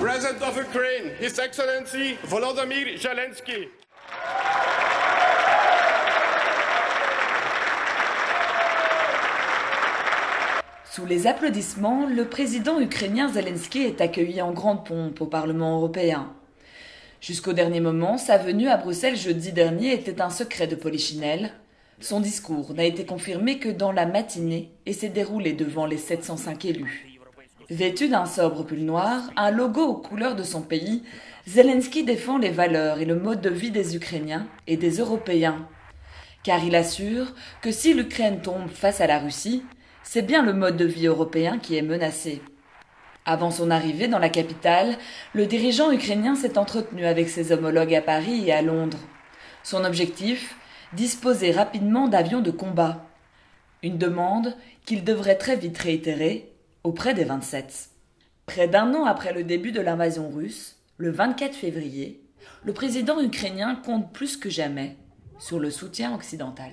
President of Ukraine, His Excellency Volodymyr Zelensky. Sous les applaudissements, le président ukrainien Zelensky est accueilli en grande pompe au Parlement européen. Jusqu'au dernier moment, sa venue à Bruxelles jeudi dernier était un secret de Polichinelle. Son discours n'a été confirmé que dans la matinée et s'est déroulé devant les 705 élus. Vêtu d'un sobre pull noir, un logo aux couleurs de son pays, Zelensky défend les valeurs et le mode de vie des Ukrainiens et des Européens. Car il assure que si l'Ukraine tombe face à la Russie, c'est bien le mode de vie européen qui est menacé. Avant son arrivée dans la capitale, le dirigeant ukrainien s'est entretenu avec ses homologues à Paris et à Londres. Son objectif Disposer rapidement d'avions de combat. Une demande qu'il devrait très vite réitérer auprès des 27. Près d'un an après le début de l'invasion russe, le 24 février, le président ukrainien compte plus que jamais sur le soutien occidental.